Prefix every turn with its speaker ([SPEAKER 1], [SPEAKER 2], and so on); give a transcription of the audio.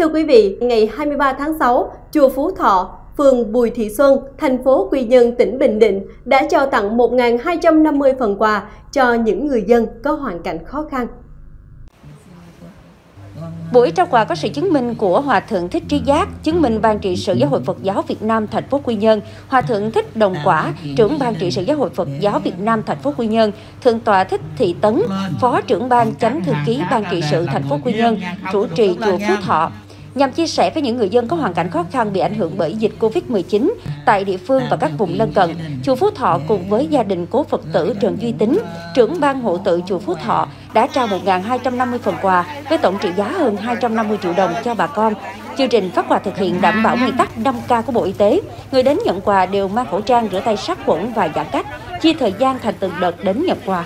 [SPEAKER 1] Thưa quý vị, ngày 23 tháng 6, chùa Phú Thọ, phường Bùi Thị Xuân, thành phố Quy Nhơn, tỉnh Bình Định đã trao tặng 1.250 phần quà cho những người dân có hoàn cảnh khó khăn.
[SPEAKER 2] Buổi trao quà có sự chứng minh của Hòa Thượng Thích Trí Giác, chứng minh Ban trị sự Giáo hội Phật giáo Việt Nam thành phố Quy Nhơn, Hòa Thượng Thích Đồng Quả, trưởng Ban trị sự Giáo hội Phật giáo Việt Nam thành phố Quy Nhơn, Thượng tọa Thích Thị Tấn, Phó trưởng Ban chánh thư ký Ban trị sự thành phố Quy Nhơn, chủ trì chùa Phú Thọ, nhằm chia sẻ với những người dân có hoàn cảnh khó khăn bị ảnh hưởng bởi dịch Covid-19 tại địa phương và các vùng lân cận. Chùa Phú Thọ cùng với gia đình cố Phật tử Trần Duy Tính, trưởng ban hộ tự chùa Phú Thọ đã trao 1.250 phần quà với tổng trị giá hơn 250 triệu đồng cho bà con. Chương trình phát quà thực hiện đảm bảo nguyên tắc 5K của Bộ Y tế. Người đến nhận quà đều mang khẩu trang, rửa tay sát khuẩn và giãn cách, chia thời gian thành từng đợt đến nhận quà.